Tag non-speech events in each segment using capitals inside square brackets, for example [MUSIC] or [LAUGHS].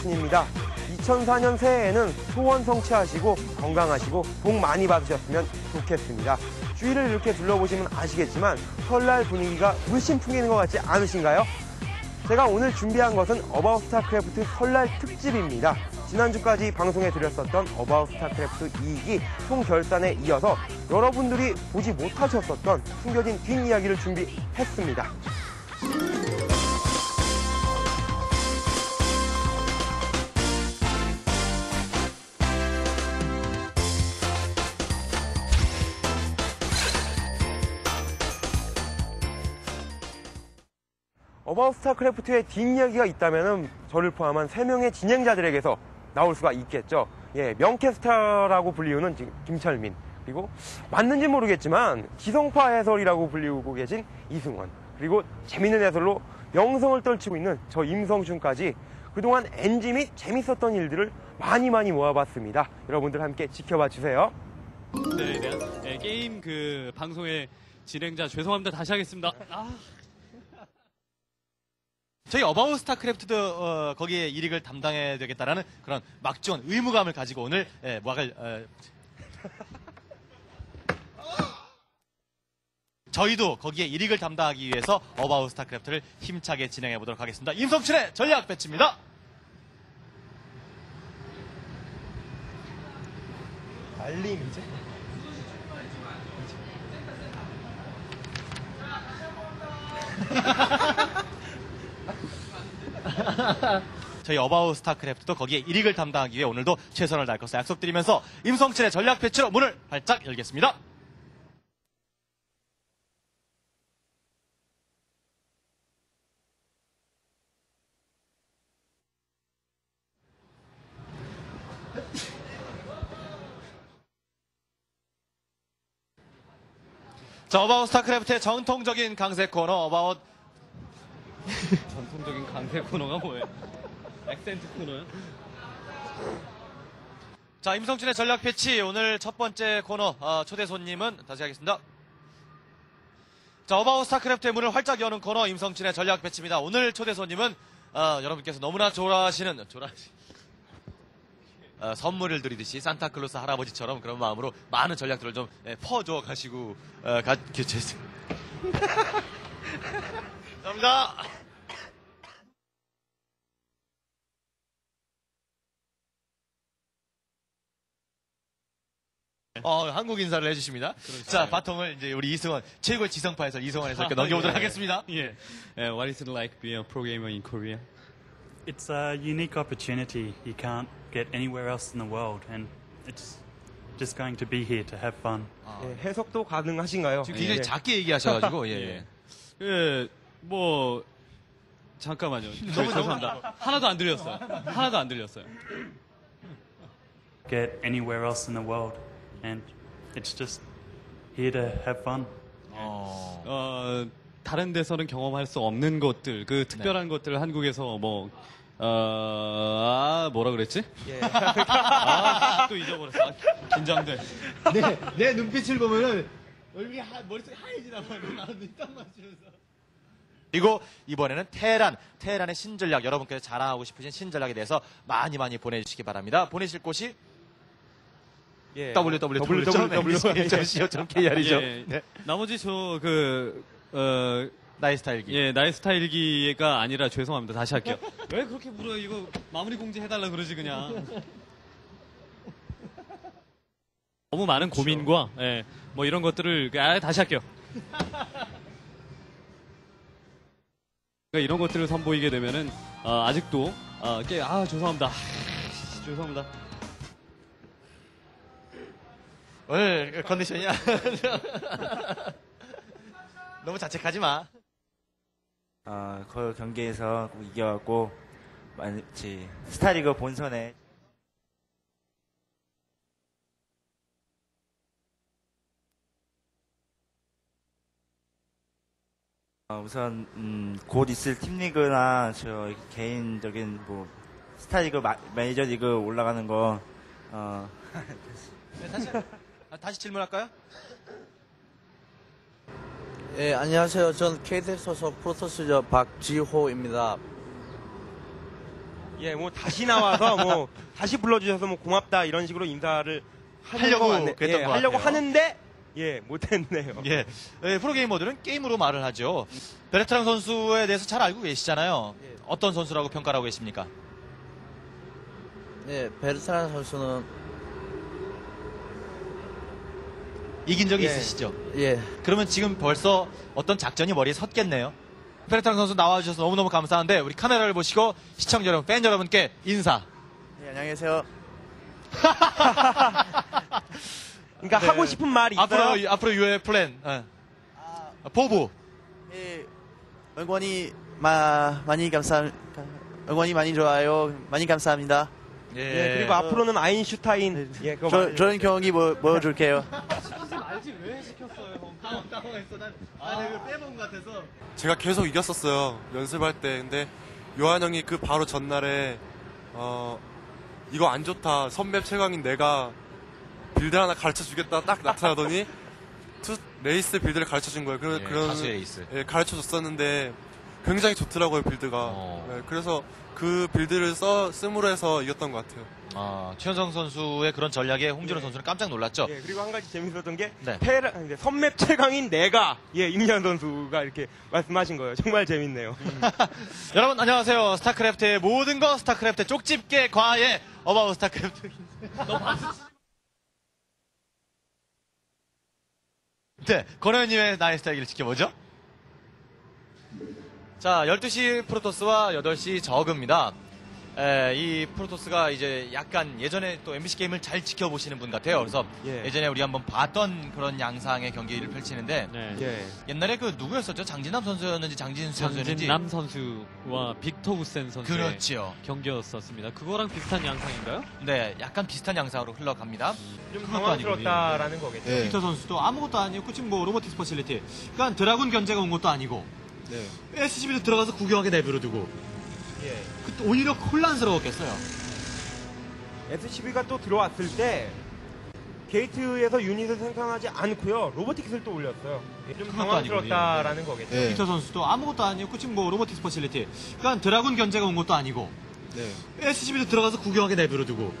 춘입니다. 2004년 새해에는 소원 성취하시고 건강하시고 복 많이 받으셨으면 좋겠습니다. 주위를 이렇게 둘러보시면 아시겠지만 설날 분위기가 물씬 풍기는 것 같지 않으신가요? 제가 오늘 준비한 것은 어바웃 스타크래프트 설날 특집입니다. 지난주까지 방송해 드렸었던 어바웃 스타크래프트 2기 총결산에 이어서 여러분들이 보지 못하셨었던 숨겨진 뒷이야기를 준비했습니다. 어바웃 스타크래프트의 뒷이야기가 있다면 저를 포함한 3명의 진행자들에게서 나올 수가 있겠죠. 예, 명캐스터라고 불리우는 김철민. 그리고 맞는지 모르겠지만 지성파 해설이라고 불리우고 계신 이승원. 그리고 재밌는 해설로 명성을 떨치고 있는 저 임성춘까지 그동안 엔지 및 재밌었던 일들을 많이 많이 모아봤습니다. 여러분들 함께 지켜봐 주세요. 네, 네. 네, 게임 그 방송의 진행자 죄송합니다. 다시 하겠습니다. 아, 저희 어바웃 스타크래프트도 어, 거기에 일익을 담당해야 되겠다라는 그런 막중한 의무감을 가지고 오늘 예, 막을 어, 저희도 거기에 일익을 담당하기 위해서 어바웃 스타크래프트를 힘차게 진행해 보도록 하겠습니다. 임성춘의 전략 패치입니다. 알림 이제? [LAUGHS] [LAUGHS] 저희 어바웃 스타크래프트도 거기에 이익을 담당하기 위해 오늘도 최선을 다할 것을 약속드리면서 임성춘의 전략 배치로 문을 활짝 열겠습니다. 자, 어바웃 스타크래프트의 전통적인 강세 코너 어바웃 [LAUGHS] 전통적인 강세 코너가 뭐예요? 액센트 코너요? 자, 임성춘의 전략 패치 오늘 첫 번째 코너 어, 초대 손님은 다시 하겠습니다. 자, 어바웃 스타크래프트의 문을 활짝 여는 코너 임성춘의 전략 패치입니다. 오늘 초대 손님은 어, 여러분께서 너무나 좋아하시는 좋아하시 어, 선물을 드리듯이 산타클로스 할아버지처럼 그런 마음으로 많은 전략들을 좀 예, 퍼줘 가시고 어, 가 교체했습니다. [LAUGHS] 감사합니다. 어, 한국 인사를 해주십니다. 자, 바통을 이제 우리 이승원, 최고의 지성파에서 이승원 해설께 넘겨보도록 하겠습니다. 예. 예, What is it like being a programmer in Korea? It's a unique opportunity you can't get anywhere else in the world, and it's just going to be here to have fun. 예, 해석도 가능하신가요? 지금 굉장히 예. 작게 얘기하셔가지고, 예, 예. 예, 뭐 잠깐만요. 저, 죄송합니다. 하나도 안 들렸어요. 하나도 안 들렸어요. Get anywhere else in the world, and it's just here to have fun. 어, 어, 다른 데서는 경험할 수 없는 것들, 그 특별한 것들을 한국에서 뭐, 어, 아, 뭐라 그랬지? 예. 아, 또 잊어버렸어. 아, 긴장돼. 내, 내 눈빛을 보면은 얼굴이 하, 머릿속이 하얘지나 봐요. 눈딱 맞추면서. 그리고 이번에는 테란, 테란의 신전략, 여러분께서 자랑하고 싶으신 신전략에 대해서 많이 많이 보내주시기 바랍니다. 보내실 곳이 예. www.co.kr이죠. [LAUGHS] 예, 나머지 저, 그, 어, 나의 스타일기. 예, 나의 스타일기가 아니라 죄송합니다. 다시 할게요. [LAUGHS] 왜 그렇게 물어요? 이거 마무리 공지 해달라 그러지, 그냥. [LAUGHS] 너무 많은 고민과, 예, 뭐 이런 것들을, 아, 다시 할게요. 그러니까 이런 것들을 선보이게 되면은, 아, 아직도, 아, 꽤, 아, 죄송합니다. 아, 죄송합니다. 오늘 컨디션이야. [LAUGHS] 너무 자책하지 마. 어, 그 경기에서 꼭 이겨갖고 마치 스타리그 본선에 어, 우선 음, 곧 있을 팀리그나 저 개인적인 뭐 스타리그 마, 메이저리그 올라가는 거 어, 네, 다시, 아, 다시 질문할까요? 예, 안녕하세요. 전 KT 소속 프로토스저 박지호입니다. 예, 뭐 다시 나와서 뭐 다시 불러주셔서 뭐 고맙다 이런 식으로 인사를 하려고 것 같네. 그랬던 예, 것 하려고 같아요. 하는데 예, 못했네요. 예, 예, 프로게이머들은 게임으로 말을 하죠. 베르트랑 선수에 대해서 잘 알고 계시잖아요. 예. 어떤 선수라고 평가하고 계십니까? 네, 베르트란 선수는 이긴 적이 예. 있으시죠? 예, 그러면 지금 벌써 어떤 작전이 머리에 섰겠네요. 베르트랑 선수 나와주셔서 너무너무 감사한데 우리 카메라를 보시고 시청자 여러분, 팬 여러분께 인사. 네, 안녕하세요. [LAUGHS] 그러니까 네. 하고 싶은 말이 있어요. 앞으로 앞으로 your plan, 예. 포부. 예, 응원이 마, 많이 감사, 응원이 많이 좋아요. 많이 감사합니다. 예, 그리고 앞으로는 아인슈타인 예, 그거 저, 말- 저런 경기 뭐, 뭐 줄게요. [LAUGHS] 알지 왜 시켰어요? 당황, 당황했어. 난 아, 내가 빼먹은 것 같아서. 제가 계속 이겼었어요. 연습할 때. 근데 요환 형이 그 바로 전날에 어 이거 안 좋다. 섬맵 최강인 내가 build 하나 가르쳐 주겠다. 딱 나타나더니 [LAUGHS] two Wraith build를 가르쳐 준 거예요. 그런 예, 그런 가스의 Wraith. 예, 가르쳐 줬었는데 굉장히 좋더라고요, build가. 어. 예, 그래서 그 build를 써 씀으로 해서 이겼던 것 같아요. 아, 최현성 선수의 그런 전략에 홍진호 선수는 깜짝 놀랐죠. 예, 그리고 한 가지 재밌었던 게 네. 이제 섬맵 최강인 내가 예, 임요환 선수가 이렇게 말씀하신 거예요. 정말 재밌네요. [LAUGHS] 여러분 안녕하세요. 스타크래프트의 모든 거 스타크래프트 쪽집게 과외 어바웃 스타크래프트. 네, 권호연님의 나의 스타일을 지켜보죠. 자, 12시 프로토스와 8시 저그입니다. 에, 이 프로토스가 이제 약간 예전에 또 MBC 게임을 잘 지켜보시는 분 같아요. 그래서 예. 예. 전에 우리 한번 봤던 그런 양상의 경기를 펼치는데 네. 예. 옛날에 그 누구였었죠? 장진남 선수였는지 장진수 선수였는지 장진남 선수와 빅터 후센 선수의 그렇죠. 경기였었습니다. 그거랑 비슷한 양상인가요? 네, 약간 비슷한 양상으로 흘러갑니다. 좀 당황스럽다라는 거겠죠. 네. 피터 선수도 아무것도 아니고 지금 뭐 Robotics Facility. 그러니까 Dragoon 견제가 온 것도 아니고 네. SCV도 들어가서 구경하게 내버려두고 예. 그때 오히려 혼란스러웠겠어요. SCV가 또 들어왔을 때 gate에서 유닛을 생산하지 않고요. Robotics를 또 올렸어요. 예, 좀 당황스럽다라는 거겠죠. 피터 선수도 아무것도 아니고 지금 뭐 Robotics Facility. 그러니까 Dragoon 견제가 온 것도 아니고 SCB도 들어가서 구경하게 내버려두고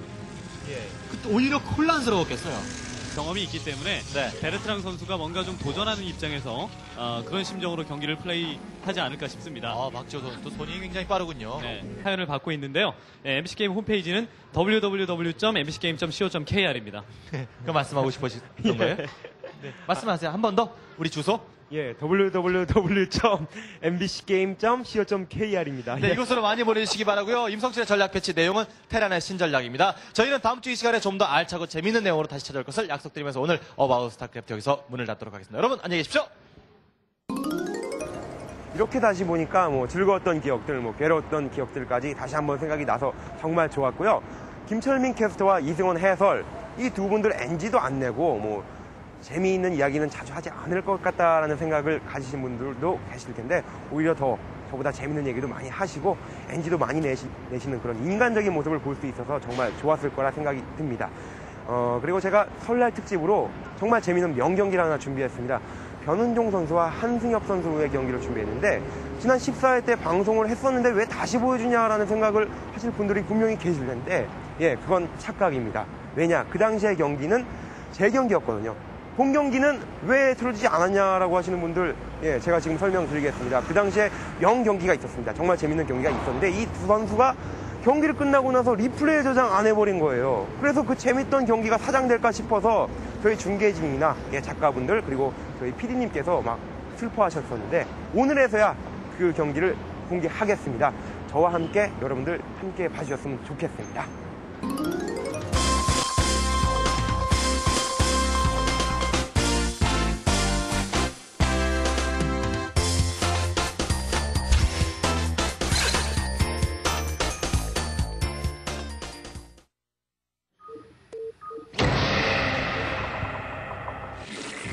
예. 그때 오히려 혼란스러웠겠어요. 경험이 있기 때문에 네. 베르트랑 선수가 뭔가 좀 도전하는 입장에서 어, 그런 심정으로 경기를 플레이하지 않을까 싶습니다. 아, 박지호 선수도 손이 굉장히 빠르군요. 네, 사연을 받고 있는데요. 네, MBC 게임 홈페이지는 www.mbcgame.co.kr입니다. [LAUGHS] 그 말씀하고 싶으셨던 거예요? [LAUGHS] 네. 말씀하세요. 한 번 더. 우리 주소. 예, www.mbcgame.co.kr입니다. 네, 이곳으로 많이 보내주시기 바라고요. 임성철의 전략 패치 내용은 테란의 신전략입니다. 저희는 다음 주 이 시간에 좀 더 알차고 재밌는 내용으로 다시 찾아올 것을 약속드리면서 오늘 어바웃 스타크래프트 여기서 문을 닫도록 하겠습니다. 여러분 안녕히 계십시오. 이렇게 다시 보니까 뭐 즐거웠던 기억들, 뭐 괴로웠던 기억들까지 다시 한번 생각이 나서 정말 좋았고요. 김철민 캐스터와 이승원 해설 이 두 분들 NG도 안 내고 뭐 재미있는 이야기는 자주 하지 않을 것 같다라는 생각을 가지신 분들도 계실 텐데 오히려 더 저보다 재밌는 얘기도 많이 하시고 NG도 많이 내시, 내시는 그런 인간적인 모습을 볼 수 있어서 정말 좋았을 거라 생각이 듭니다. 어, 그리고 제가 설날 특집으로 정말 재미있는 명경기를 하나 준비했습니다. 변은종 선수와 한승엽 선수의 경기를 준비했는데 지난 14회 때 방송을 했었는데 왜 다시 보여주냐라는 생각을 하실 분들이 분명히 계실 텐데 예, 그건 착각입니다. 왜냐? 그 당시의 경기는 제 경기였거든요. 본 경기는 왜 틀어지지 않았냐라고 하시는 분들, 예, 제가 지금 설명드리겠습니다. 그 당시에 명 경기가 있었습니다. 정말 재밌는 경기가 있었는데 이 두 선수가 경기를 끝나고 나서 리플레이 저장 안 해버린 거예요. 그래서 그 재밌던 경기가 사장될까 싶어서 저희 중계진이나 예, 작가분들 그리고 저희 PD님께서 막 슬퍼하셨었는데 오늘에서야 그 경기를 공개하겠습니다. 저와 함께 여러분들 함께 봐주셨으면 좋겠습니다.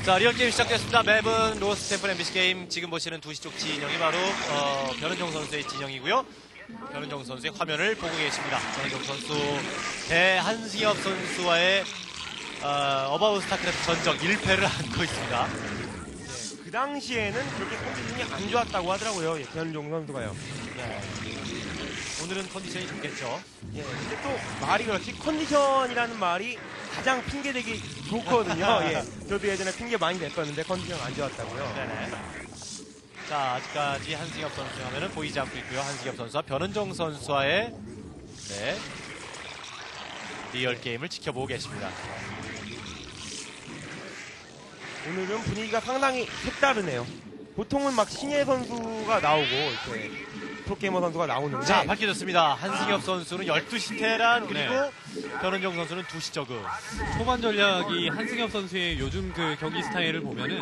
자, real 게임 시작됐습니다. 맵은 Lost Temple MBC 게임. 지금 보시는 2시 쪽 진영이 바로 어, 변은종 선수의 진영이고요. 변은종 선수의 화면을 보고 계십니다. 변은종 선수 대 한승엽 선수와의 어, 어바웃 스타크래프트 전적 1패를 [LAUGHS] 안고 있습니다. 그 당시에는 그렇게 컨디션이 안 좋았다고 하더라고요. 예, 변은종 선수가요. 오늘은 컨디션이 좋겠죠. 예, 근데 또 말이 그렇지 컨디션이라는 말이 가장 핑계대기 좋거든요. [LAUGHS] 예, 저도 예전에 핑계 많이 냈었는데 컨디션 안 좋았다고요. 네네. 자, 아직까지 한승엽 선수 화면은 보이지 않고 있고요. 한승엽 선수와 변은종 선수와의 네. real 게임을 지켜보고 계십니다. 오늘은 분위기가 상당히 색다르네요. 보통은 막 신예 선수가 나오고 이렇게 프로게이머 선수가 나오는데 자, 밝혀졌습니다. 한승엽 선수는 12시 테란 그리고 변은정 선수는 2시 저그. 초반 전략이 한승엽 선수의 요즘 그 경기 스타일을 보면은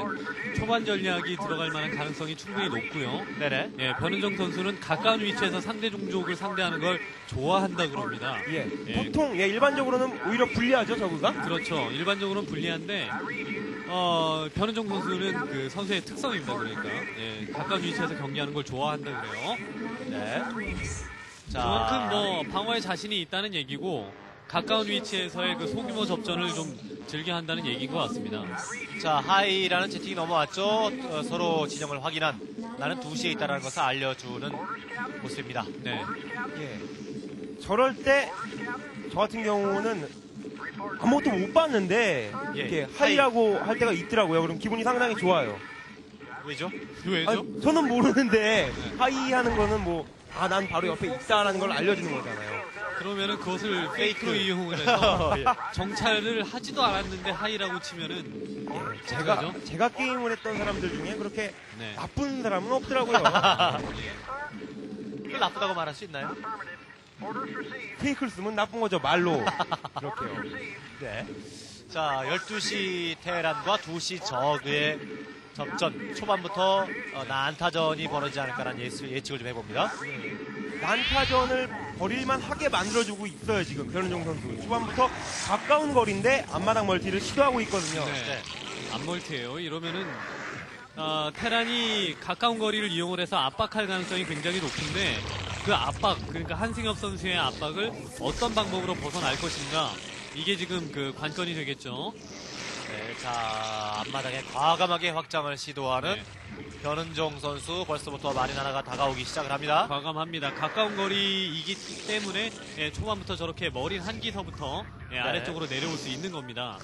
초반 전략이 들어갈 만한 가능성이 충분히 높고요. 네네. 예, 변은정 선수는 가까운 위치에서 상대 종족을 상대하는 걸 좋아한다 그럽니다. 예, 예. 보통 예, 일반적으로는 오히려 불리하죠 저그가. 그렇죠. 일반적으로는 불리한데 어, 변은정 선수는 그 선수의 특성입니다. 그러니까 예, 가까운 위치에서 경기하는 걸 좋아한다 그래요. 네. 자, 그만큼 뭐 방어에 자신이 있다는 얘기고 가까운 위치에서의 그 소규모 접전을 좀 즐겨 한다는 얘기인 것 같습니다. 자, 하이라는 채팅이 넘어왔죠. 어, 서로 진영을 확인한 나는 2시에 있다는 것을 알려주는 모습입니다. 네. 예. 저럴 때 저 같은 경우는 아무것도 못 봤는데 예, 이렇게 하이라고 할 때가 있더라고요. 그럼 기분이 상당히 좋아요. 왜죠? 왜죠? 아니, 저는 모르는데 hi 하는 거는 뭐 아 난 바로 옆에 있다라는 걸 알려주는 거잖아요. 그러면은 그것을 fake로 이용을 해서 [LAUGHS] 예. 정찰을 하지도 않았는데 hi라고 치면은 예, 제가? 제가 게임을 했던 사람들 중에 그렇게 네. 나쁜 사람은 없더라고요. [LAUGHS] 그게 나쁘다고 말할 수 있나요? fake를 쓰면 나쁜 거죠 말로 그렇게요. 네. 자, 12시 테란과 2시 저그의 접전. 초반부터 어, 난타전이 벌어지지 않을까라는 예측, 예측을 좀 해봅니다. 난타전을 벌일만 하게 만들어주고 있어요 지금 변은종 선수. 초반부터 가까운 거리인데 앞마당 멀티를 시도하고 있거든요. 네. 네. 앞멀티예요. 이러면은 어, 테란이 가까운 거리를 이용을 해서 압박할 가능성이 굉장히 높은데 그 압박 그러니까 한승엽 선수의 압박을 어떤 방법으로 벗어날 것인가 이게 지금 그 관건이 되겠죠. 네, 자, 앞마당에 과감하게 확장을 시도하는 네. 변은종 선수 벌써부터 마린 하나가 다가오기 시작을 합니다. 과감합니다. 가까운 거리이기 때문에 예, 초반부터 저렇게 머린 한 기서부터 예, 아래쪽으로 내려올 수 있는 겁니다.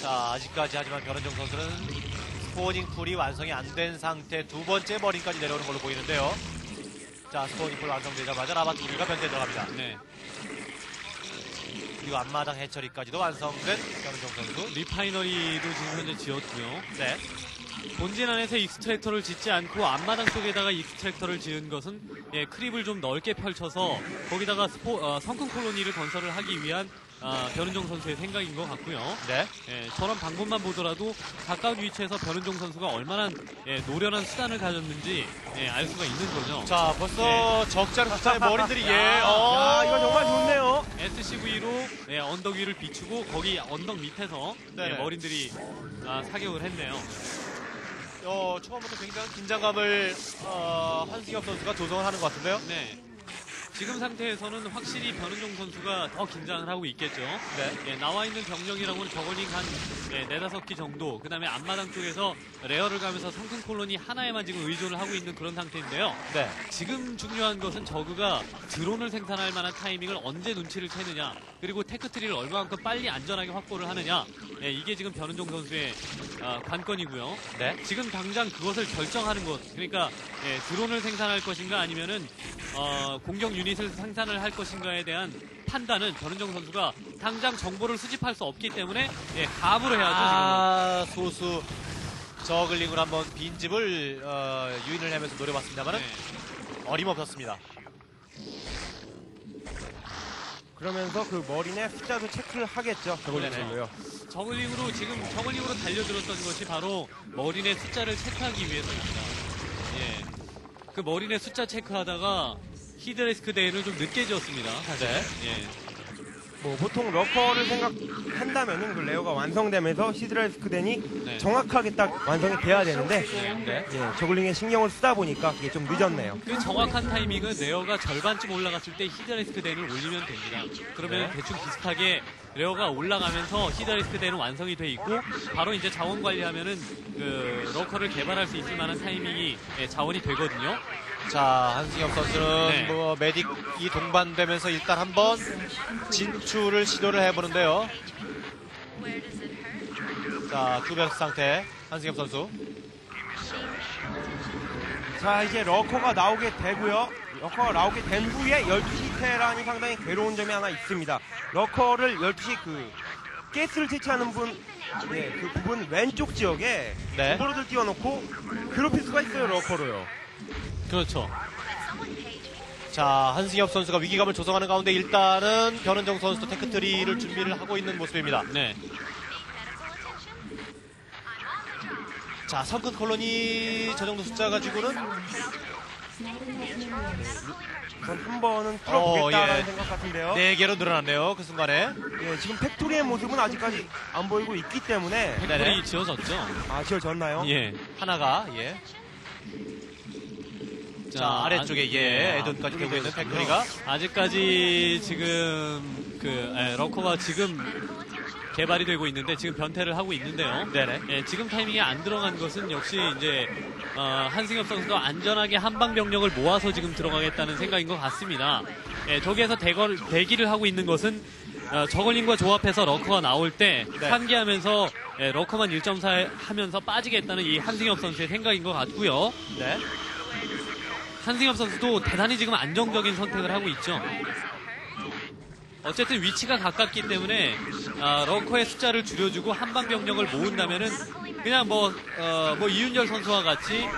자, 아직까지 하지만 변은종 선수는 스포닝 풀이 완성이 안 된 상태 두 번째 머린까지 내려오는 걸로 보이는데요. 자, spawning pool 완성되자마자 larva 둘이가 변태 들어갑니다. 네. 그리고 앞마당 hatchery까지도 완성된 변은종 선수. refinery도 지금 현재 지었고요. 네. 본진 안에서 extractor를 짓지 않고 앞마당 쪽에다가 extractor를 지은 것은 예, creep을 좀 넓게 펼쳐서 거기다가 스포, 어, sunken colony를 건설을 하기 위한 아, 변은종 선수의 생각인 것 같고요. 네. 예, 저런 방법만 보더라도 가까운 위치에서 변은종 선수가 얼마나 예, 노련한 수단을 가졌는지 예, 알 수가 있는 거죠. 자, 벌써 적지 않은 숫자의 [LAUGHS] 머리들이 예. 야, 어. 이거 정말 좋네요. SCV로 예, 언덕 위를 비추고 거기 언덕 밑에서 예, 네네. 머린들이 아, 사격을 했네요. 어, 초반부터 굉장히 긴장감을 어, 한승엽 선수가 조성을 하는 것 같은데요. 네. 지금 상태에서는 확실히 변은종 선수가 더 긴장을 하고 있겠죠. 네. 예, 나와 있는 병력이랑은 저걸링 한 예, 네다섯 기 정도, 그 다음에 앞마당 쪽에서 lair를 가면서 sunken colony 하나에만 지금 의존을 하고 있는 그런 상태인데요. 네. 지금 중요한 것은 저그가 드론을 생산할 만한 타이밍을 언제 눈치를 채느냐, 그리고 tech tree를 얼마만큼 빨리 안전하게 확보를 하느냐, 예, 이게 지금 변은종 선수의 아, 관건이고요. 네. 지금 당장 그것을 결정하는 것, 그러니까 예, 드론을 생산할 것인가 아니면은 어, 공격 유닛 을 생산을 할 것인가에 대한 판단은 변은정 선수가 당장 정보를 수집할 수 없기 때문에 예, 감으로 해야죠 아, 소수 저글링으로 한번 빈집을 어, 유인을 하면서 노려봤습니다만. 네. 어림없었습니다. 그러면서 그 머리내 숫자도 체크를 하겠죠. 저걸 네네. 걸로요. 저글링으로 지금 저글링으로 달려들었던 것이 바로 머린의 숫자를 체크하기 위해서입니다. 예, 그 marine의 숫자 체크하다가 hydralisk den을 좀 늦게 지었습니다. 사실. 네. 예. 뭐 보통 lurker를 생각한다면은 그 lair가 완성되면서 hydralisk den이 네. 정확하게 딱 완성이 돼야 되는데 네. 예, zergling에 신경을 쓰다 보니까 그게 좀 늦었네요. 그 정확한 타이밍은 lair가 절반쯤 올라갔을 때 hydralisk den을 올리면 됩니다. 그러면 네. 대충 비슷하게 lair가 올라가면서 hydralisk den은 완성이 돼 있고 바로 이제 자원 관리하면은 그 lurker를 개발할 수 있을 만한 타이밍이 예, 자원이 되거든요. 자, 한승엽 선수는 네. 뭐 medic이 동반되면서 일단 한번 진출을 시도를 해보는데요. 자, two barracks 상태 한승엽 선수. 자, 이제 lurker가 나오게 되고요. lurker가 나오게 된 후에 12시 테란이 상당히 괴로운 점이 하나 있습니다. lurker를 12시 그 가스를 채취하는 분, 네, 그 부분 왼쪽 지역에 네. overlord를 띄워놓고 괴롭힐 수가 있어요, lurker로요. 그렇죠. 자, 한승엽 선수가 위기감을 조성하는 가운데 일단은 변은종 선수도 tech tree를 준비를 하고 있는 모습입니다. 네. 자, sunken colony 저 정도 숫자 가지고는 우선 한 번은 뚫어보겠다라는 어, 예. 생각 같은데요. 4개로 늘어났네요. 그 순간에. 예, 지금 factory의 모습은 아직까지 안 보이고 있기 때문에 네네. factory 지어졌죠. 아, 지어졌나요? 예. 하나가, 예. 자, 아래쪽에, 예, add-on까지 되고 있는 factory가. 아직까지 지금 그 예, 러커가 지금 개발이 되고 있는데 지금 변태를 하고 있는데요. 네네. 예, 지금 타이밍에 안 들어간 것은 역시 이제 어, 한승엽 선수도 안전하게 한방 병력을 모아서 지금 들어가겠다는 생각인 것 같습니다. 예, 저기에서 대걸, 대기를 하고 있는 것은 어, 저걸링과 조합해서 러커가 나올 때 네. 상기하면서 예, 러커만 1.4 하면서 빠지겠다는 이 한승엽 선수의 생각인 것 같고요. 네. 한승엽 선수도 대단히 지금 안정적인 선택을 하고 있죠. 어쨌든 위치가 가깝기 때문에 아, 런커의 숫자를 줄여주고 한방 병력을 모은다면은 그냥 뭐, 어, 뭐 이윤열 선수와 같이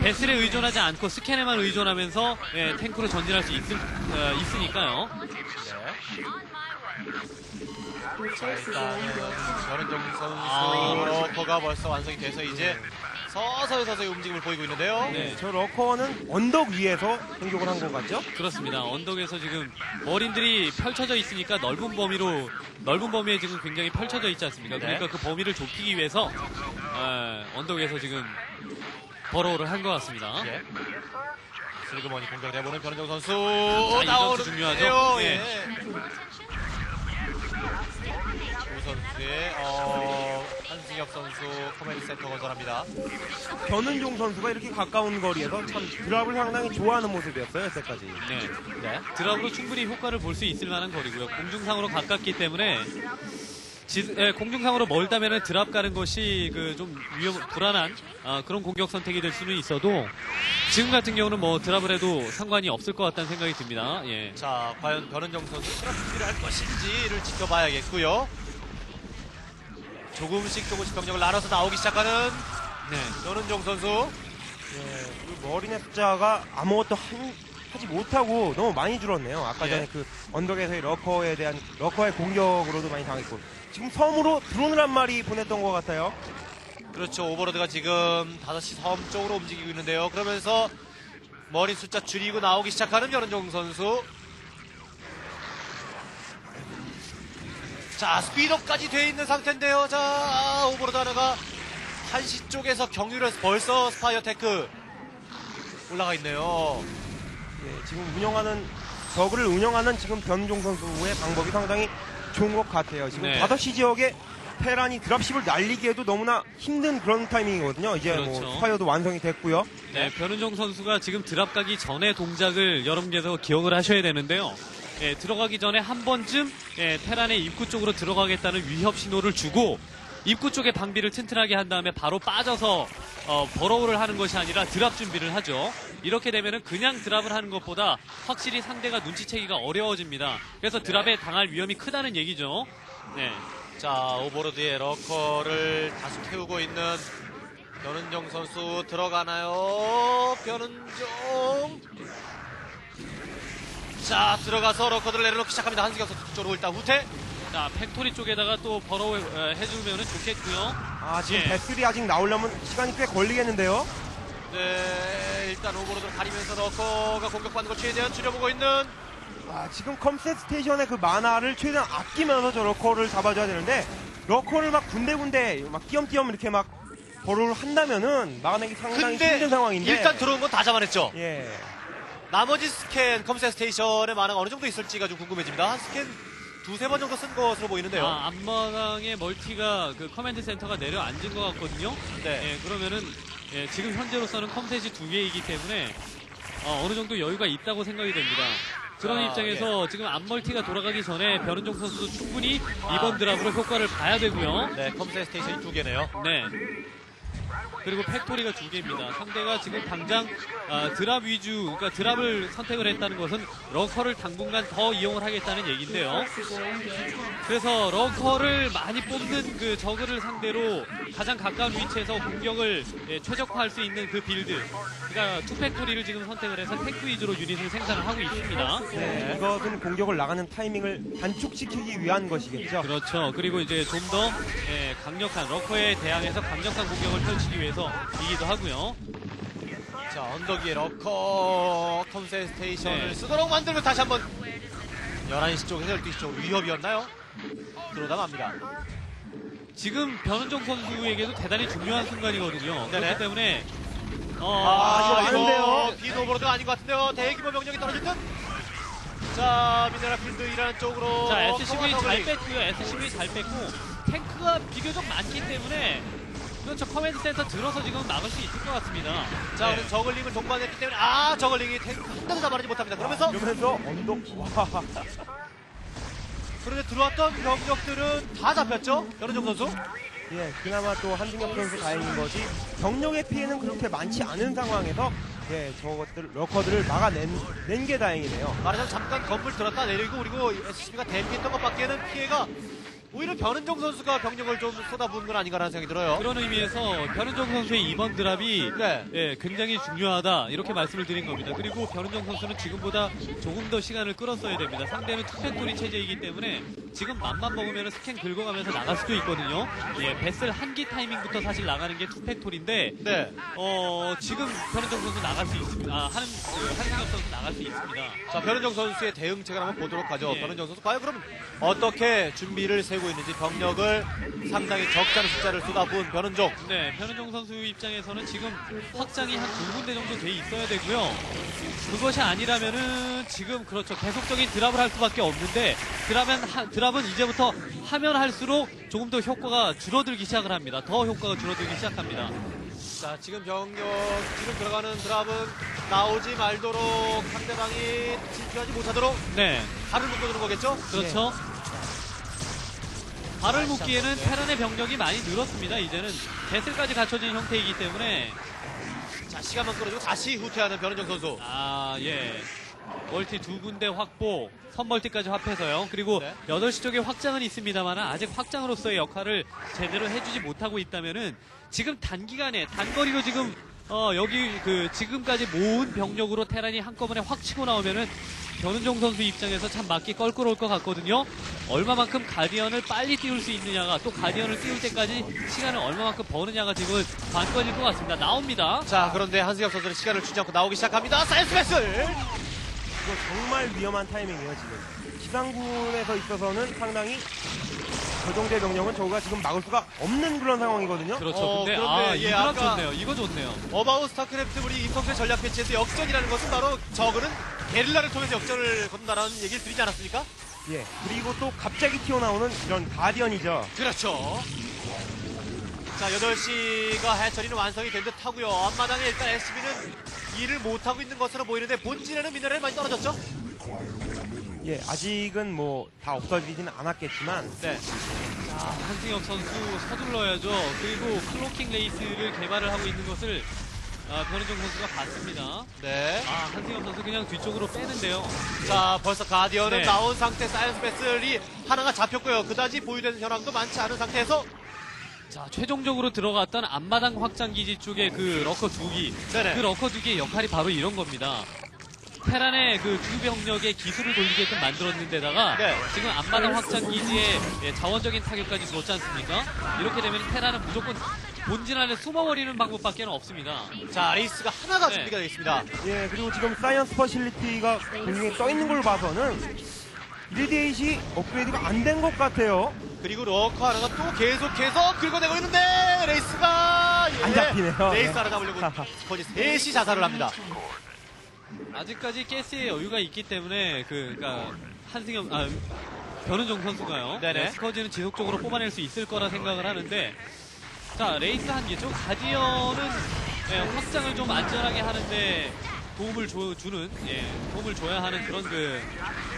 배슬에 의존하지 않고 스캔에만 의존하면서 예, 탱크로 전진할 수 있, 으니까요 자, 일단은 변은정 선수 아. 러커가 벌써 완성이 돼서 이제 서서히 서서히 움직임을 보이고 있는데요. 네, 저 러커는 언덕 위에서 공격을 한 것 같죠? 그렇습니다. 언덕에서 지금 머린들이 펼쳐져 있으니까 넓은 범위로 넓은 범위에 지금 굉장히 펼쳐져 있지 않습니까? 그러니까 그 범위를 좁히기 위해서 어, 언덕에서 지금 burrow를 한 것 같습니다. 예. 슬그머니 공격을 해보는 변은종 선수. 자, 이. 점수 중요하죠. 예. 예. 조 선수의 어, 한승엽 선수 command center 건설합니다. 변은종 선수가 이렇게 가까운 거리에서 참 drop을 상당히 좋아하는 모습이었어요, 여태까지. 네. 네. drop으로 충분히 효과를 볼 수 있을 만한 거리고요. 공중상으로 가깝기 때문에 지- 예, 공중상으로 멀다면은 드랍 가는 것이 그 좀 위험 불안한 아, 그런 공격 선택이 될 수는 있어도 지금 같은 경우는 뭐 드랍을 해도 상관이 없을 것 같다는 생각이 듭니다. 예. 자, 과연 변은정 선수 트랍 준비를 할 것인지를 지켜봐야겠고요. 조금씩 조금씩 병력을 나눠서 나오기 시작하는 네. 변은정 선수. 예, 그 머리의 숫자가 아무것도 한- 하지 못하고 너무 많이 줄었네요. 아까 예. 전에 그 언덕에서의 lurker에 대한 lurker의 공격으로도 많이 당했고 지금 섬으로 드론을 한 마리 보냈던 것 같아요. 그렇죠. overlord가 지금 5시 섬 쪽으로 움직이고 있는데요. 그러면서 marine 숫자 줄이고 나오기 시작하는 변은종 선수. 자, speed up까지 돼 있는 상태인데요. 자, 아, overlord 하나가 한시 쪽에서 경유를 해서 벌써 spire tech 올라가 있네요. 예, 지금 운영하는 저그를 운영하는 지금 변은종 선수의 방법이 상당히 좋은 것 같아요. 지금 네. 5시 지역에 테란이 dropship을 날리기에도 너무나 힘든 그런 타이밍이거든요. 이제 그렇죠. 뭐 spire도 완성이 됐고요. 네, 변은종 선수가 지금 drop 가기 전에 동작을 여러분께서 기억을 하셔야 되는데요. 예, 들어가기 전에 한 번쯤 예, 테란의 입구 쪽으로 들어가겠다는 위협 신호를 주고 입구 쪽에 방비를 튼튼하게 한 다음에 바로 빠져서 어, burrow를 하는 것이 아니라 drop 준비를 하죠. 이렇게 되면은 그냥 drop을 하는 것보다 확실히 상대가 눈치채기가 어려워집니다. 그래서 drop에 당할 위험이 크다는 얘기죠. 네. 자, overlord에 lurker를 다시 태우고 있는 변은종 선수 들어가나요? 변은종. 자, 들어가서 lurker들을 내려놓기 시작합니다. 한승엽 선수 쪽으로 일단 후퇴. 자, factory 쪽에다가 또 burrow 어, 해주면 좋겠고요. 아, 지금 예. vessel이 아직 나오려면 시간이 꽤 걸리겠는데요. 네, 일단 overlord를 가리면서 러커가 공격받는 걸 최대한 줄여보고 있는 아, 지금 comsat station의 그 mana를 최대한 아끼면서 저 lurker를 잡아줘야 되는데 lurker를 막 군데군데 막 띄엄띄엄 이렇게 막 burrow를 한다면은 막아내기 상당히 근데 힘든 상황인데 일단 들어온 건 다 잡아냈죠. 예. 나머지 scan comsat station의 mana가 어느 정도 있을지가 좀 궁금해집니다. 한 스캔 두세 번 정도 쓴 것으로 보이는데요. 아, 앞마당에 멀티가 그 command center가 내려앉은 것 같거든요. 네. 예, 그러면은 예, 지금 현재로서는 comsat이 두 개이기 때문에 어, 느 정도 여유가 있다고 생각이 됩니다. 그런 아, 입장에서 지금 앞멀티가 돌아가기 전에 변은종 선수도 충분히 이번 drop으로 효과를 봐야 되고요. 네, comsat station이 두 개네요. 네. 그리고 factory가 두 개입니다. 상대가 지금 당장 아, drop 위주, 그러니까 drop을 선택을 했다는 것은 lurker를 당분간 더 이용을 하겠다는 얘기인데요. 그래서 lurker를 많이 뽑는 그 저그를 상대로 가장 가까운 위치에서 공격을 예, 최적화할 수 있는 그 build. 그러니까 two factory를 지금 선택을 해서 탱크 위주로 유닛을 생산을 하고 있습니다. 네, 이것은 공격을 나가는 타이밍을 단축시키기 위한 것이겠죠. 그렇죠. 그리고 이제 좀더 강력한 lurker에 대항해서 강력한 공격을 펼치 기 위해서 이기도 하고요. 자, 언덕 위에 lurker comsat station을 네. 쓰도록 만들고 다시 한번 11시 쪽에서 12시 쪽 위협이었나요? 들어오다 맙니다. 지금 변은종 선수에게도 대단히 중요한 순간이거든요. 네네. 그렇기 때문에 어, 아, 이거 이거? 빈 overlord도 아닌 것 같은데요. 대규모 병력이 떨어질 듯. 자, 미네랄 필드 일하는 쪽으로. 자 SCV 잘. 뺐고요. SCV 잘 뺐고 탱크가 비교적 많기 때문에 그렇죠 command center 들어서 지금 막을 수 있을 것 같습니다. 자, 네. 그래서 zergling을 동반했기 때문에 아, zergling이 탱크 한 대도 잡아내지 못합니다. 그러면서 이러면서 언덕 와 그런데 들어왔던 병력들은 다 잡혔죠? 변은종 선수. 예, 그나마 또 한승엽 선수 다행인 것이 병력의 피해는 그렇게 많지 않은 상황에서 예, 저것들 lurker들을 막아낸 낸게 다행이네요. 말하자면 잠깐 건물 들었다 내리고 그리고 SCV가 대피했던 것밖에는 피해가 오히려 변은종 선수가 병력을 좀 쏟아부은 건 아닌가라는 생각이 들어요. 그런 의미에서 변은종 선수의 이번 drop이 네. 예, 굉장히 중요하다 이렇게 말씀을 드린 겁니다. 그리고 변은종 선수는 지금보다 조금 더 시간을 끌었어야 됩니다. 상대는 two factory 체제이기 때문에 지금 맘만 먹으면 스캔 긁어가면서 나갈 수도 있거든요. 예, vessel 한기 타이밍부터 사실 나가는 게 two factory인데 네. 어, 지금 변은종 선수 나갈 수 있습니다. 아, 하는 그, 한승엽 선수 나갈 수 있습니다. 자, 변은정 선수의 대응책을 한번 보도록 하죠. 예. 변은정 선수 과연 그럼 어떻게 준비를 세고 있는지 병력을 상당히 적지 않은 숫자를 쏟아부은 변은정. 네, 변은종 선수 입장에서는 지금 확장이 한 두 군데 정도 돼 있어야 되고요. 그것이 아니라면은 지금 그렇죠. 계속적인 드랍을 할 수밖에 없는데 드랍은 하- 드랍은 이제부터 하면 할수록 조금 더 효과가 줄어들기 시작을 합니다. 더 효과가 줄어들기 시작합니다. 자, 지금 병력, 지금 들어가는 드랍은 나오지 말도록 상대방이 진출하지 못하도록 네, 발을 묶어두는 거겠죠? 그렇죠. 발을 묶기에는 테란의 병력이 많이 늘었습니다. 이제는 배슬까지 갖춰진 형태이기 때문에 자, 시간만 끌어주고 다시 후퇴하는 변은정 선수. 아, 예. 멀티 두 군데 확보, 선멀티까지 합해서요. 그리고 네. 8시 쪽에 확장은 있습니다만 아직 확장으로서의 역할을 제대로 해주지 못하고 있다면은 지금 단기간에 단거리로 지금 어, 여기 그 지금까지 모은 병력으로 테란이 한꺼번에 확 치고 나오면은 변은종 선수 입장에서 참 막기 껄끄러울 것 같거든요. 얼마만큼 guardian을 빨리 띄울 수 있느냐가 또 guardian을 띄울 때까지 시간을 얼마만큼 버느냐가 지금 관건일 것 같습니다. 나옵니다. 자, 그런데 한승엽 선수는 시간을 주지 않고 나오기 시작합니다. science vessel! 이거 정말 위험한 타이밍이에요, 지금. 지상군에서 있어서는 상당히 그 정도의 병력은 저그가 지금 막을 수가 없는 그런 상황이거든요. 그렇죠. 어, 근데 그런데, 아, 예, 이 drop 아까- 좋네요. 이거 좋네요. About 스타크래프트 우리 임성재 전략 패치에서 역전이라는 것은 바로 저그는 게릴라를 통해서 역전을 건다라는 얘기를 드리지 않았습니까? 예. 그리고 또 갑자기 튀어나오는 이런 guardian이죠. 그렇죠. 자, 8시가 hatchery는 완성이 된 듯 하고요. 앞마당에 일단 SCV는 일을 못하고 있는 것으로 보이는데 본진에는 미네랄이 많이 떨어졌죠? 예. 아직은 뭐 다 없어지지는 않았겠지만 네. 자, 한승엽 선수 서둘러야죠. 그리고 cloaking wraith를 개발을 하고 있는 것을 아, 변은종 선수가 봤습니다. 네. 아, 한승엽 선수 그냥 뒤쪽으로 빼는데요. 자, 벌써 guardian은 네. 나온 상태 science vessel이 하나가 잡혔고요. 그다지 보유되는 현황도 많지 않은 상태에서 자, 최종적으로 들어갔던 앞마당 확장 기지 쪽에 그 lurker 두기. 네네. 그 lurker 두기의 역할이 바로 이런 겁니다. 테란의 그 주병력의 기수를 돌리게끔 만들었는데다가 네. 지금 앞마당 확장 기지에 예, 자원적인 타격까지 줬지 않습니까? 이렇게 되면 테란은 무조건 본진 안에 숨어버리는 방법밖에 없습니다. 자, wraith가 하나가 네. 준비가 되어 있습니다. 예. 그리고 지금 science facility가 공중에 떠 있는 걸 봐서는 1D8이 업그레이드가 안 된 것 같아요. 그리고 lurker 하나가 또 계속해서 긁어내고 있는데 wraith가 예, 안 잡히네요. wraith 네. 하나 잡으려고 스쿼지 셋이 자살을 합니다. 아직까지 가스의 여유가 있기 때문에 그 그러니까 한승엽 아 변은종 선수가요. 네네. 네, 스커지는 지속적으로 뽑아낼 수 있을 거라 생각을 하는데 자 레이스 한 개죠. 가디언은 예, 확장을 좀 안전하게 하는데 도움을 줘, 주는 예, 도움을 줘야 하는 그런 그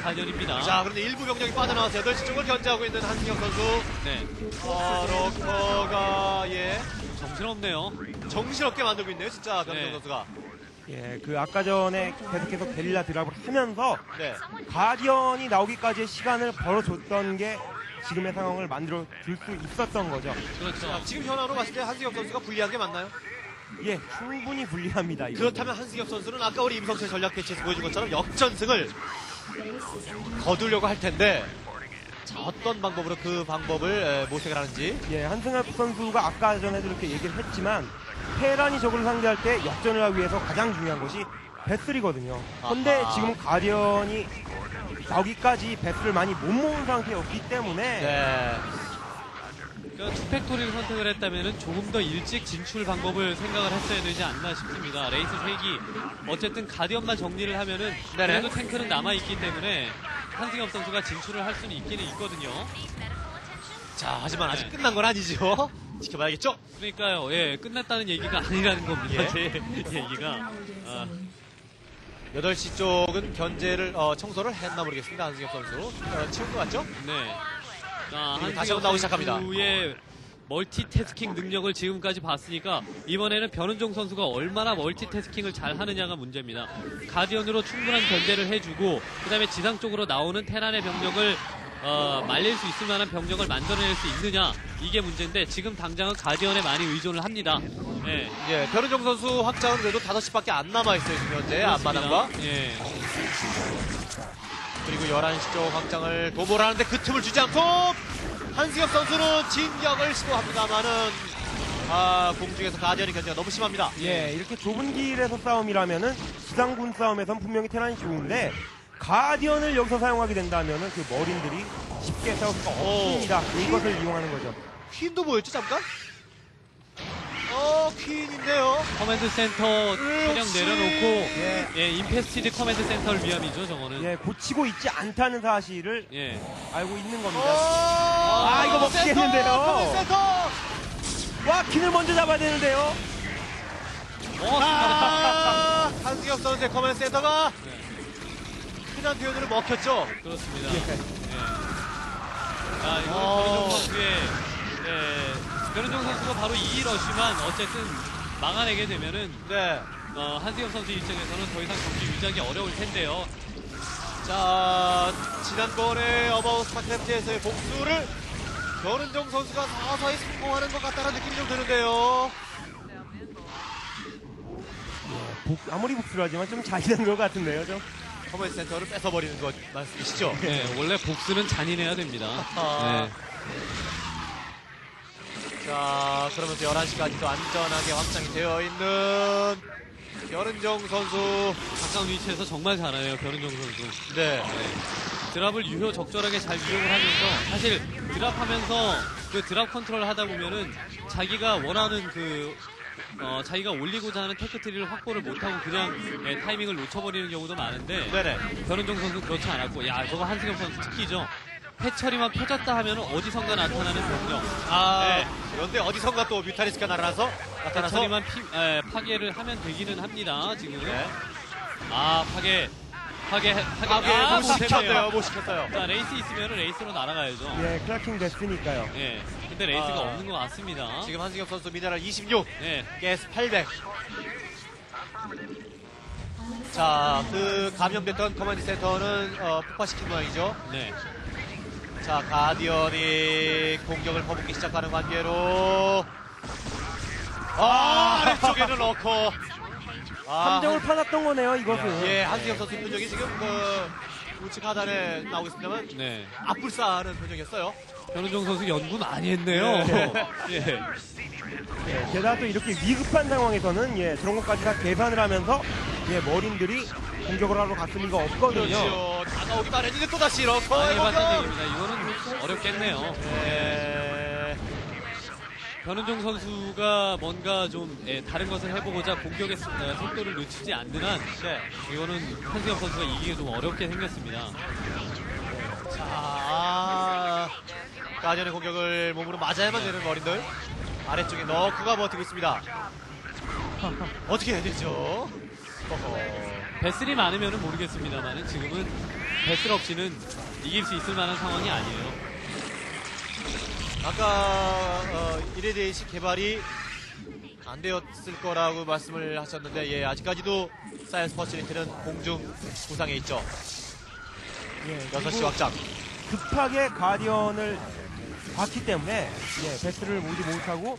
가전입니다. 자, 그런데 일부 병력이 빠져나와서 8시 쪽을 견제하고 있는 한승혁 선수. 네, 아, 러커가, 예, 정신없네요. 정신없게 만들고 있네요, 진짜, 변정 네. 선수가. 예, 그 아까 전에 계속해서 게릴라 드랍을 하면서 네. 가디언이 나오기까지의 시간을 벌어줬던 게 지금의 상황을 만들어 줄 수 있었던 거죠. 그렇죠. 자, 지금 현황으로 봤을 때 한승혁 선수가 불리한 게 맞나요? 예, 충분히 불리합니다. 이거는. 그렇다면 한승혁 선수는 아까 우리 임성철 전략 패치에서 보여준 것처럼 역전승을 거두려고 할 텐데, 자, 어떤 방법으로 그 방법을 에, 모색을 하는지. 예, 한승엽 선수가 아까 전에도 이렇게 얘기를 했지만 테란이 저그를 상대할 때 역전을 하기 위해서 가장 중요한 것이 vessel이거든요. 근데 아하. 지금 guardian이 나오기까지 vessel을 많이 못 모은 상태였기 때문에 네. 그러니까 two factory를 선택을 했다면 조금 더 일찍 진출 방법을 생각을 했어야 되지 않나 싶습니다. wraith 3기 어쨌든 guardian만 정리를 하면은. 그래도 탱크는 남아 있기 때문에 한승엽 선수가 진출을 할 수는 있기는 있거든요. 자, 하지만 아직 네. 끝난 건 아니죠. 지켜봐야겠죠? 그러니까요, 예, 끝났다는 얘기가 아니라는 겁니다. 예. 제 얘기가. 아, 8시 쪽은 견제를, 어, 청소를 했나 모르겠습니다. 한승혁 선수. 어, 치운 것 같죠? 네. 자, 그리고 다시 한승엽 한번 나오기 시작합니다. 선수의 멀티태스킹 능력을 지금까지 봤으니까 이번에는 변은종 선수가 얼마나 멀티태스킹을 잘 하느냐가 문제입니다. 가디언으로 충분한 견제를 해주고 그다음에 지상 쪽으로 나오는 테란의 병력을 어, 말릴 수 있을 만한 병력을 만들어낼 수 있느냐 이게 문제인데 지금 당장은 가디언에 많이 의존을 합니다. 네. 예, 변은정 선수 확장은 그래도 5시밖에 안 남아있어요, 지금 현재. 앞마당과. 예. 그리고 11시 쪽 확장을 도모를 하는데 그 틈을 주지 않고 한승엽 선수는 진격을 시도합니다만은 아, 공중에서 가디언이 견제가 너무 심합니다. 예, 이렇게 좁은 길에서 싸움이라면은 지상군 싸움에선 분명히 테란이 좋은데 guardian을 여기서 사용하게 된다면 은 그 marine들이 쉽게 싸울 수가 없습니다. 이것을 이용하는 거죠. queen도 보였죠, 잠깐? 어, queen인데요. command center 차량 역시. 내려놓고 예. 예, infested command center를 위함이죠, 저거는. 예, 고치고 있지 않다는 사실을 예. 알고 있는 겁니다. 아, 이거 먹히겠는데요? 센터! 와, queen을 먼저 잡아야 되는데요. 어, 아, [LAUGHS] 한승엽 선수의 command center가 흔한 표현으로 먹혔죠. 그렇습니다. 예. 예. 아, 이거는 어. 변은종 선수의, 예, 변은종 선수가 바로 이 러시만 어쨌든 막아내게 되면은, 네. 어, 한승엽 선수 입장에서는 더 이상 경기 유지하기 어려울 텐데요. 자, 지난번에 어바웃 스타크래프트에서의 복수를 변은종 선수가 서서히 성공하는 것 같다는 느낌이 좀 드는데요. 복- 아무리 복수를 하지만 좀 잔인한 것 같은데요, 좀. command center를 뺏어버리는 것 말씀이시죠? 예, 원래 복수는 잔인해야 됩니다. 아. 예. 자, 그러면서 11시까지도 안전하게 확장이 되어 있는 변은종 선수. 가까운 위치에서 정말 잘하네요, 변은종 선수. 네. drop을 유효 적절하게 잘 이용을 하면서 사실 drop하면서 그 drop 컨트롤 하다 보면은 자기가 원하는 그 어, 자기가 올리고자 하는 tech tree를 확보를 못하고 그냥 예, 타이밍을 놓쳐버리는 경우도 많은데 네네. 변은종 선수 그렇지 않았고 야 저거 한승엽 선수 특히죠 hatchery만 펴졌다 하면 어디선가 나타나는 병력 아, 네. 그런데 어디선가 또 mutalisk가 날아서 나타나서. hatchery만 피- 예, 파괴를 하면 되기는 합니다 지금 네. 아 파괴 파괴 파괴 파괴 아, 못. 시켰네요, 못 시켰어요. 자 wraith 있으면 wraith로 날아가야죠 예, cloaking 됐으니까요. 예, 근데 wraith가 아. 없는 것 같습니다. 지금 한승엽 선수 미네랄 26, 예, 가스 800. 자, 그 감염됐던 command center는 어, 폭파시킨 모양이죠. 네. 자, guardian이 공격을 퍼붓기 시작하는 관계로 아, 아래쪽에는 넣고 아, 함정을 파놨던 거네요, 이것은. 예, 한승엽 선수 표정이 지금 그 우측 하단에 나오겠습니다만 네. 앞불싸하는 표정이었어요. 변은종 선수 연구 많이 했네요. [LAUGHS] 예. 예, 게다가 또 이렇게 위급한 상황에서는 예, 저런 것까지 다 계산을 하면서 예, 머린들이 공격을 하러 갔을 리가 없거든요. 그렇죠. 다가오기만 했는데 또다시 많이 봤던 공격. 얘기입니다. 이거는 어렵겠네요. 예. 변은종 선수가 뭔가 좀 예, 다른 것을 해보고자 공격의 스- 어, 속도를 늦추지 않는 한 네. 이거는 한승엽 선수가 이기기 좀 어렵게 생겼습니다. 자, 아, 가디언의 공격을 몸으로 맞아야만 되는 어린들. 아래쪽에 너크가 버티고 있습니다. [LAUGHS] 어떻게 해야 되죠? 배슬이 많으면 모르겠습니다만은 지금은 vessel 없이는 이길 수 있을 만한 상황이 아니에요. 아까 어, irradiate 개발이 안 되었을 거라고 말씀을 하셨는데 예 아직까지도 science facility는 공중 부상해 있죠. 예, 6시 그리고 확장. 급하게 guardian을 봤기 때문에 예, vessel을 모으지 못하고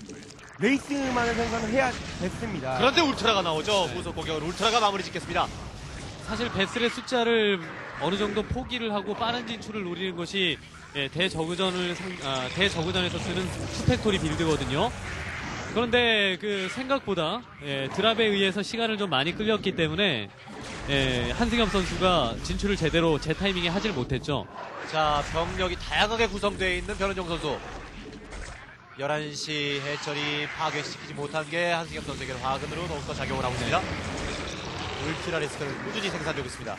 wraith만을 생각을 해야 됐습니다. 그런데 ultra가 나오죠. 후속 공격을 ultra가 마무리 짓겠습니다. 사실 vessel의 숫자를 어느 정도 포기를 하고 빠른 진출을 노리는 것이 예, 대저그전을 상- 아, 대저그전에서 쓰는 two factory build거든요. 그런데 그 생각보다 예, drop에 의해서 시간을 좀 많이 끌렸기 때문에 예, 한승엽 선수가 진출을 제대로 제 타이밍에 하질 못했죠. 자, 병력이 다양하게 구성되어 있는 변은종 선수. 11시 hatchery 파괴시키지 못한 게 한승엽 선수에게 화근으로 더욱더 작용을 하고 있습니다. 울트라 리스크를 꾸준히 생산 중고 있습니다.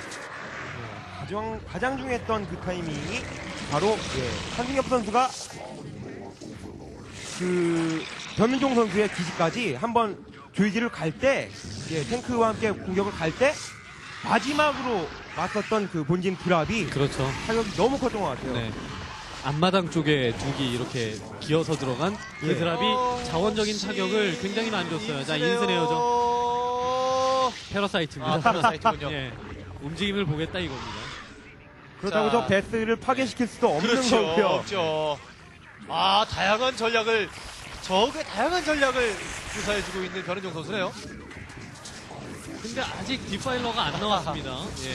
가장, 가장 중요했던 그 타이밍이 바로 예, 한승엽 선수가 그 변민종 선수의 기지까지 한번 조이기를 갈 때, 예, 탱크와 함께 공격을 갈 때 마지막으로 맞섰던 그 본진 드랍이 그렇죠. 타격이 너무 컸던 것 같아요. 네. 앞마당 쪽에 두기 이렇게 기어서 들어간 그 예. 드랍이 자원적인 타격을 굉장히 많이 줬어요. 자, 인스네어죠. 죠 parasite입니다. 아, parasite군요. [LAUGHS] 예. 움직임을 보겠다 이겁니다. 그렇다고 자. 저 vessel을 파괴시킬 수도 없는 그렇죠. 거고요. 없죠. 아, 다양한 전략을, 적의 다양한 전략을 구사해주고 있는 변은종 선수네요. 근데 아직 defiler가 안 나왔습니다. [LAUGHS] 예.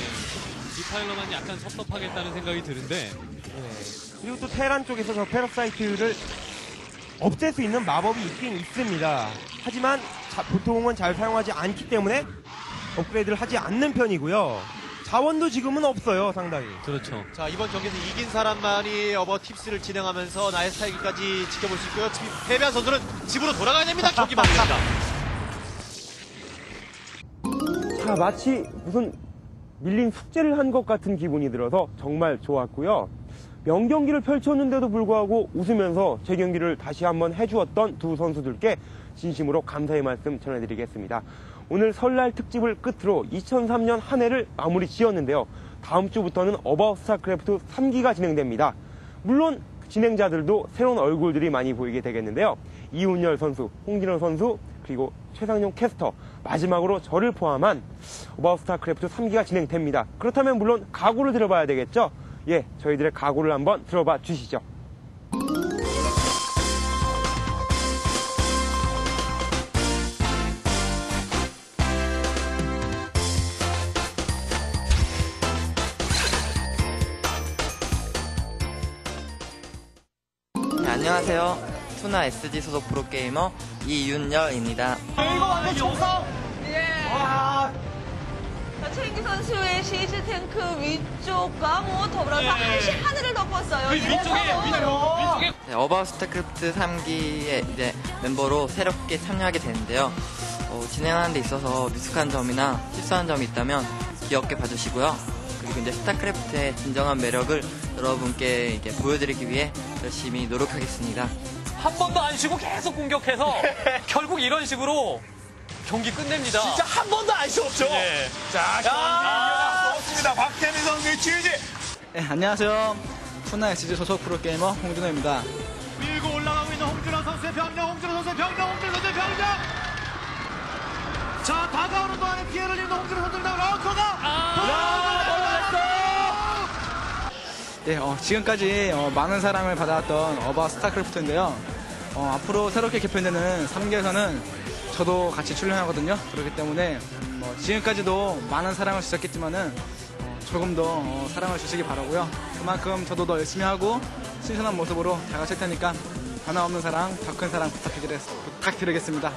defiler만 약간 섭섭하겠다는 생각이 드는데 예. 그리고 또 테란 쪽에서 저 parasite를 없앨 수 있는 마법이 있긴 있습니다. 하지만 자- 보통은 잘 사용하지 않기 때문에 업그레이드를 하지 않는 편이고요. 자원도 지금은 없어요, 상당히. 그렇죠. 자, 이번 경기에서 이긴 사람만이 어버 팁스를 진행하면서 나의 스타일까지 지켜볼 수 있고요. 집- 패배한 선수는 집으로 돌아가야 됩니다. 경기 마무리입니다. 자, 마치 무슨 밀린 숙제를 한 것 같은 기분이 들어서 정말 좋았고요. 명경기를 펼쳤는데도 불구하고 웃으면서 제 경기를 다시 한번 해주었던 두 선수들께 진심으로 감사의 말씀 전해드리겠습니다. 오늘 설날 특집을 끝으로 2003년 한 해를 마무리 지었는데요. 다음 주부터는 어바웃 스타크래프트 3기가 진행됩니다. 물론 진행자들도 새로운 얼굴들이 많이 보이게 되겠는데요. 이윤열 선수, 홍진호 선수, 그리고 최상용 캐스터, 마지막으로 저를 포함한 어바웃 스타크래프트 3기가 진행됩니다. 그렇다면 물론 각오를 들어봐야 되겠죠? 예, 저희들의 각오를 한번 들어봐 주시죠. 투나 SG 소속 프로게이머 이윤열입니다. 자, 최인기 선수의 siege tank 위쪽과 뭐 더불어서 한시 하늘을 덮었어요. 위쪽에 네, 어바웃 스타크래프트 3기의 이제 멤버로 새롭게 참여하게 되는데요. 어, 진행하는 데 있어서 미숙한 점이나 실수한 점이 있다면 귀엽게 봐주시고요. 그리고 이제 스타크래프트의 진정한 매력을 여러분께 보여드리기 위해 열심히 노력하겠습니다. 한 번도 안 쉬고 계속 공격해서 [LAUGHS] 결국 이런 식으로 경기 끝냅니다. 진짜 한 번도 안 쉬었죠. 자, 경기 좋습니다. 박태민 선수의 취지. 네, 안녕하세요. 푸나 SG 소속 프로게이머 홍준호입니다. 밀고 올라가고 있는 홍준호 선수의 병력, 홍준호 선수의 병력, 홍준호 선수의 병력. 자, 다가오는 동안에 피해를 입는 홍준호 선수입니다. 런커가. 네, 어, 지금까지 어, 많은 사랑을 받아왔던 어바 스타크래프트인데요. 어, 앞으로 새롭게 개편되는 3기에서는 저도 같이 출연하거든요. 그렇기 때문에 뭐 지금까지도 많은 사랑을 주셨겠지만은 어, 조금 더 어, 사랑을 주시기 바라고요. 그만큼 저도 더 열심히 하고 신선한 모습으로 다가칠 테니까 변함없는 사랑, 더 큰 사랑 부탁드리, 부탁드리겠습니다.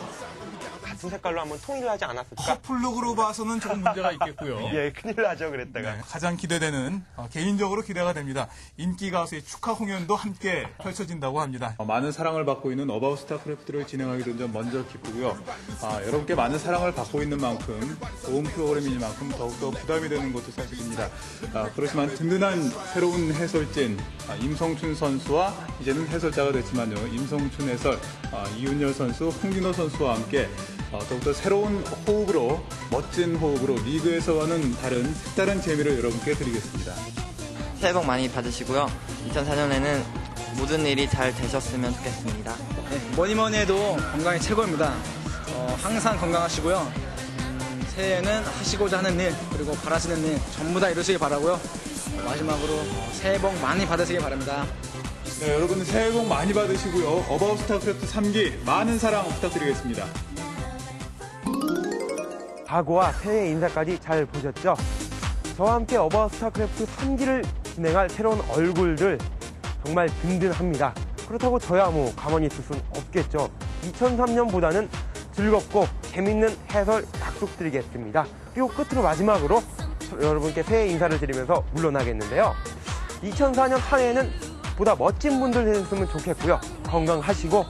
같은 색깔로 한번 통일을 하지 않았을까? 커플룩으로 봐서는 조금 문제가 있겠고요. [LAUGHS] 예, 큰일 나죠, 그랬다가. 네, 가장 기대되는 어, 개인적으로 기대가 됩니다. 인기 가수의 축하 공연도 함께 펼쳐진다고 합니다. 어, 많은 사랑을 받고 있는 어바웃 스타크래프트를 진행하게 된 점 먼저 기쁘고요. 아, 여러분께 많은 사랑을 받고 있는 만큼 좋은 프로그램이니만큼 더욱더 부담이 되는 것도 사실입니다. 아, 그렇지만 든든한 새로운 해설진 아, 임성춘 선수와 이제는 해설자가 됐지만요. 임성춘 해설, 아, 이윤열 선수, 홍진호 선수와 함께 어, 더욱더 새로운 호흡으로 멋진 호흡으로 리그에서와는 다른 색다른 재미를 여러분께 드리겠습니다. 새해 복 많이 받으시고요. 2004년에는 모든 일이 잘 되셨으면 좋겠습니다. 네, 뭐니 뭐니 해도 건강이 최고입니다. 어, 항상 건강하시고요. 음, 새해에는 하시고자 하는 일 그리고 바라시는 일 전부 다 이루시길 바라고요. 어, 마지막으로 어, 새해 복 많이 받으시길 바랍니다. 네, 여러분 새해 복 많이 받으시고요. About StarCraft 3기 많은 사랑 부탁드리겠습니다. 각오와 새해 인사까지 잘 보셨죠? 저와 함께 About StarCraft 3기를 진행할 새로운 얼굴들 정말 든든합니다. 그렇다고 저야 뭐 가만히 있을 수는 없겠죠. 2003년보다는 즐겁고 재밌는 해설 약속드리겠습니다. 그리고 끝으로 마지막으로 여러분께 새해 인사를 드리면서 물러나겠는데요. 2004년 한 해는 보다 멋진 분들 되셨으면 좋겠고요. 건강하시고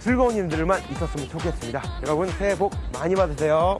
즐거운 일들만 있었으면 좋겠습니다. 여러분 새해 복 많이 받으세요.